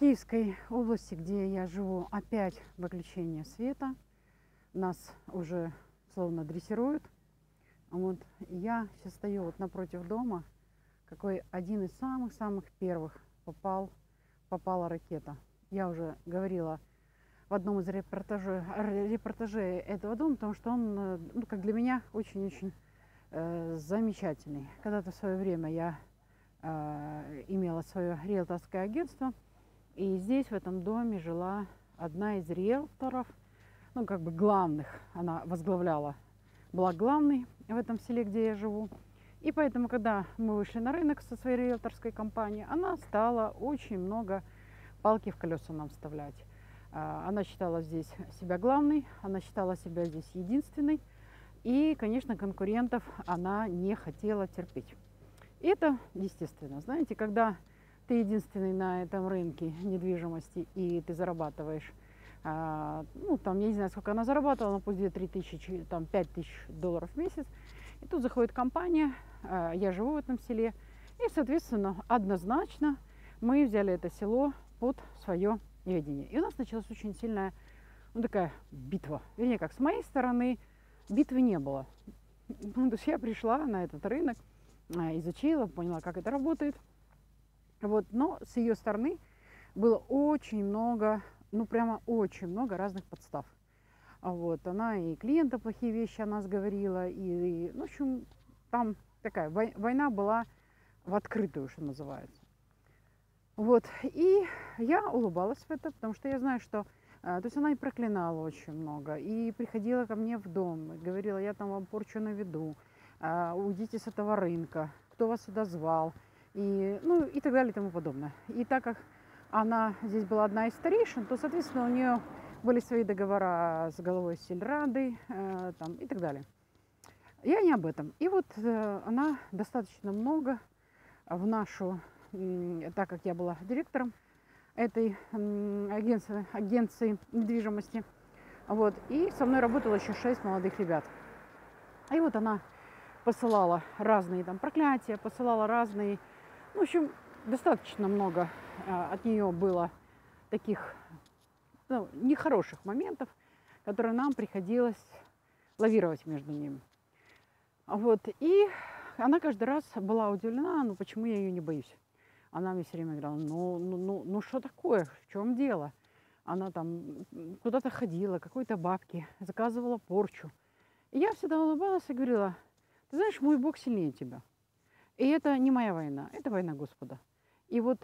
Киевской области, где я живу, опять выключение света. Нас уже словно дрессируют. Вот я сейчас стою вот напротив дома, какой один из самых-самых первых попал, попала ракета. Я уже говорила в одном из репортажей, репортажей этого дома, потому что он, э, ну, как для меня, очень-очень э, замечательный. Когда-то в свое время я э, имела свое риэлторское агентство, и здесь, в этом доме, жила одна из риэлторов, ну, как бы главных, она возглавляла, была главной в этом селе, где я живу. И поэтому, когда мы вышли на рынок со своей риэлторской компанией, она стала очень много палки в колеса нам вставлять. А, она считала здесь себя главной, она считала себя здесь единственной. И, конечно, конкурентов она не хотела терпеть. И это естественно. Знаете, когда ты единственный на этом рынке недвижимости и ты зарабатываешь, а, ну, там, я не знаю, сколько она зарабатывала, но пусть 2-3 тысячи, там, 5 тысяч долларов в месяц. И тут заходит компания, а, я живу в этом селе, и, соответственно, однозначно мы взяли это село под свое видение. И у нас началась очень сильная, ну, такая битва. Вернее, как с моей стороны битвы не было. Ну, то есть я пришла на этот рынок, а, изучила, поняла, как это работает. Вот, но с ее стороны было очень много, ну прямо очень много разных подстав. Вот, она и клиента плохие вещи о нас говорила, и, и ну, в общем, там такая война была в открытую, что называется. Вот, и я улыбалась в это, потому что я знаю, что а, то есть она и проклинала очень много, и приходила ко мне в дом, говорила, я там вам порчу наведу, а, уйдите с этого рынка, кто вас сюда звал, и, ну, и так далее и тому подобное. И так как она здесь была одна из старейшин, то, соответственно, у нее были свои договора с головой Сельрады э, там, и так далее. Я не об этом. И вот э, она достаточно много в нашу, э, так как я была директором этой э, агенции, агенции недвижимости, вот, и со мной работало еще шесть молодых ребят. И вот она посылала разные там проклятия, посылала разные в общем, достаточно много а, от нее было таких ну, нехороших моментов, которые нам приходилось лавировать между ними. Вот. И она каждый раз была удивлена, ну почему я ее не боюсь. Она мне все время говорила, ну, ну, ну, ну что такое, в чем дело? Она там куда-то ходила, какой-то бабки, заказывала порчу. И я всегда улыбалась и говорила, ты знаешь, мой Бог сильнее тебя. И это не моя война, это война Господа. И вот